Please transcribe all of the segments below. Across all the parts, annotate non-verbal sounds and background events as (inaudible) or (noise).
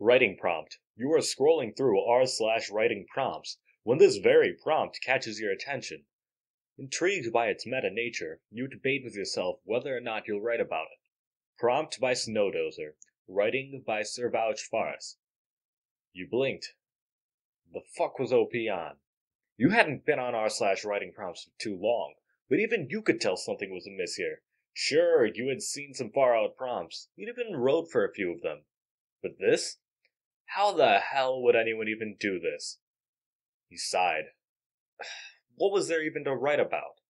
Writing prompt. You are scrolling through r slash writing prompts when this very prompt catches your attention. Intrigued by its meta nature, you debate with yourself whether or not you'll write about it. Prompt by Snowdozer. Writing by Sir Vouch Farce. You blinked. The fuck was OP on? You hadn't been on r slash writing prompts for too long, but even you could tell something was amiss here. Sure, you had seen some far out prompts. You'd even wrote for a few of them. But this? How the hell would anyone even do this? He sighed. (sighs) What was there even to write about?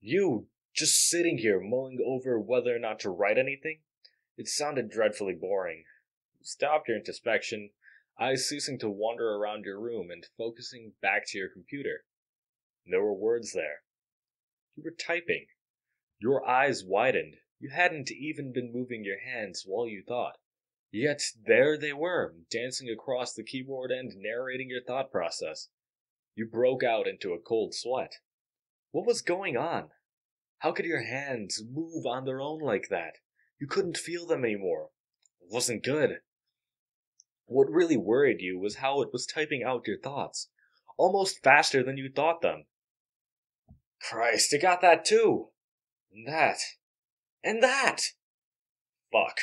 You, just sitting here mulling over whether or not to write anything? It sounded dreadfully boring. You stopped your introspection, eyes ceasing to wander around your room and focusing back to your computer. There were words there. You were typing. Your eyes widened. You hadn't even been moving your hands while you thought. Yet there they were, dancing across the keyboard and narrating your thought process. You broke out into a cold sweat. What was going on? How could your hands move on their own like that? You couldn't feel them anymore. It wasn't good. What really worried you was how it was typing out your thoughts, almost faster than you thought them. Christ, it got that too! And that. And that! Fuck.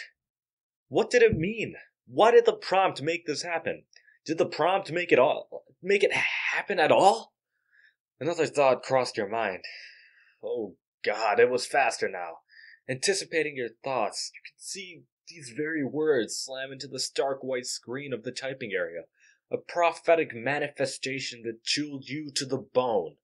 What did it mean? Why did the prompt make this happen? Did the prompt make it all make it happen at all? Another thought crossed your mind. Oh god, it was faster now. Anticipating your thoughts, you could see these very words slam into the stark white screen of the typing area, a prophetic manifestation that chilled you to the bone.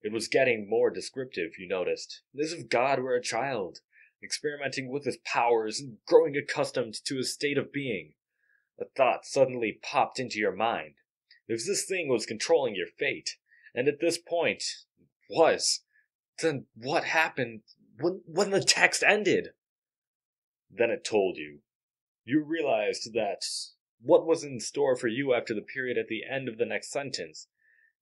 It was getting more descriptive, you noticed, as if God were a child, experimenting with his powers and growing accustomed to his state of being. A thought suddenly popped into your mind. If this thing was controlling your fate, and at this point was, then what happened when, when the text ended? Then it told you. You realized that what was in store for you after the period at the end of the next sentence,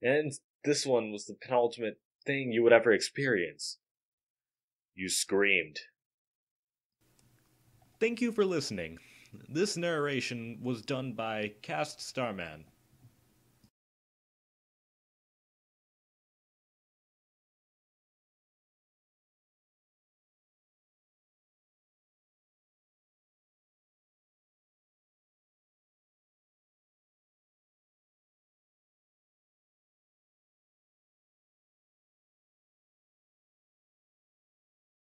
and this one was the penultimate thing you would ever experience. You screamed. Thank you for listening. This narration was done by Cast Starman.